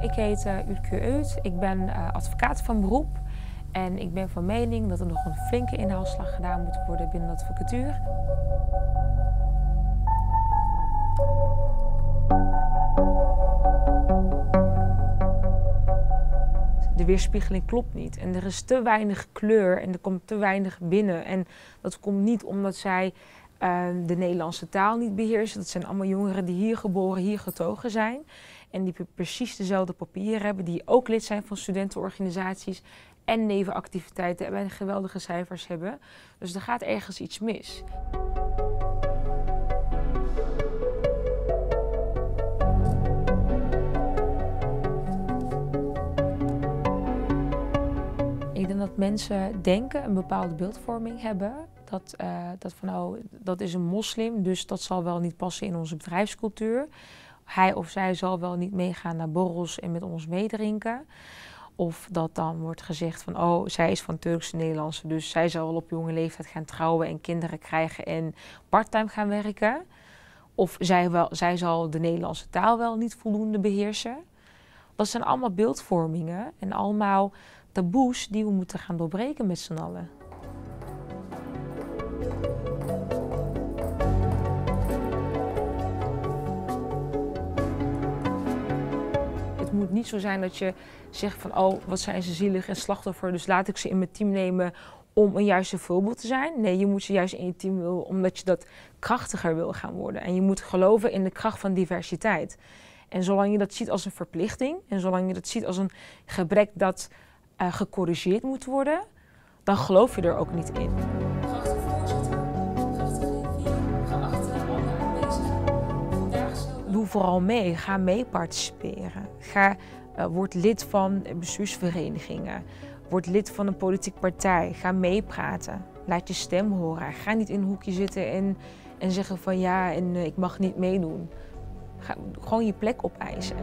Ik heet uh, Utke Eut. Ik ben uh, advocaat van beroep. En ik ben van mening dat er nog een flinke inhaalslag gedaan moet worden binnen de advocatuur. De weerspiegeling klopt niet. En er is te weinig kleur en er komt te weinig binnen. En dat komt niet omdat zij de Nederlandse taal niet beheersen. Dat zijn allemaal jongeren die hier geboren, hier getogen zijn. En die precies dezelfde papieren hebben, die ook lid zijn van studentenorganisaties en nevenactiviteiten en geweldige cijfers hebben. Dus er gaat ergens iets mis. Ik denk dat mensen denken, een bepaalde beeldvorming hebben. Dat, uh, dat van oh, dat is een moslim, dus dat zal wel niet passen in onze bedrijfscultuur. Hij of zij zal wel niet meegaan naar borrels en met ons meedrinken. Of dat dan wordt gezegd van, oh, zij is van Turkse Nederlandse, dus zij zal wel op jonge leeftijd gaan trouwen en kinderen krijgen en parttime gaan werken. Of zij, wel, zij zal de Nederlandse taal wel niet voldoende beheersen. Dat zijn allemaal beeldvormingen en allemaal taboes die we moeten gaan doorbreken met z'n allen. Moet niet zo zijn dat je zegt van oh, wat zijn ze zielig en slachtoffer, dus laat ik ze in mijn team nemen om een juiste voorbeeld te zijn. Nee, je moet ze juist in je team willen omdat je dat krachtiger wil gaan worden. En je moet geloven in de kracht van diversiteit. En zolang je dat ziet als een verplichting en zolang je dat ziet als een gebrek dat uh, gecorrigeerd moet worden, dan geloof je er ook niet in. Doe vooral mee, ga mee participeren. Ga, uh, word lid van bestuursverenigingen. Word lid van een politieke partij. Ga meepraten. Laat je stem horen. Ga niet in een hoekje zitten en, en zeggen van ja, en uh, ik mag niet meedoen. Ga gewoon je plek opeisen.